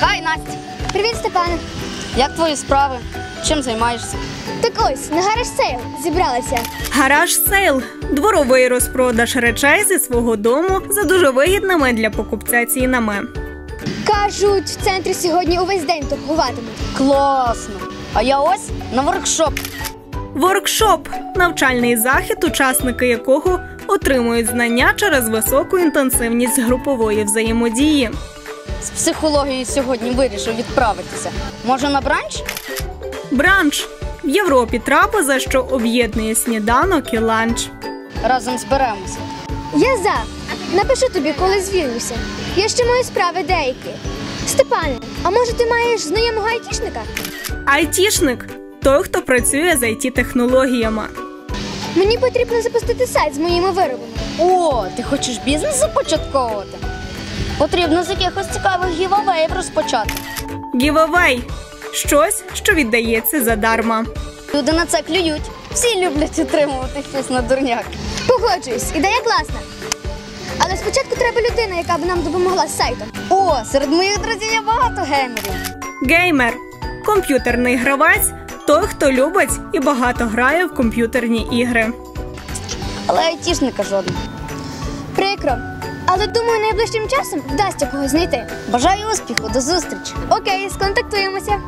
Хай, Настя! Привіт, Степане. Як твої справи? Чим займаєшся? Так ось, на garage sale зібралися. Garage sale дворовий розпродаж речей зі свого дому за дуже вигідними для покупця цінами. Кажуть, в центрі сьогодні увесь день торгуватимуть. Класно! А я ось на воркшоп. Воркшоп навчальний захід, учасники якого отримують знання через високу інтенсивність групової взаємодії. З психологією сьогодні вирішив відправитися. Може на бранч? Бранч в Європі трапеза, що об'єднує сніданок і ланч. Разом зберемося. Я за. Напишу тобі, коли звільнюся. Я ще маю справи деякі. Степане, а може ти маєш знайомого айтішника? Айтішник той, хто працює з it технологіями. Мені потрібно запустити сайт з моїми виробами. О, ти хочеш бізнес започатковувати? Потрібно з якихось цікавих гівавеїв розпочати. Гівавей щось, що віддається задарма. Люди на це клюють. Всі люблять отримувати щось на дурняк. Погоджуюсь, ідея класна. Але спочатку треба людина, яка б нам допомогла з сайтом. О, серед моїх друзів є багато геймерів. Геймер комп'ютерний гравець той, хто любить і багато грає в комп'ютерні ігри. Але айтішника жодного. Прикро. Але думаю, найближчим часом вдасться когось знайти. Бажаю успіху, до зустрічі! Окей, сконтактуємося.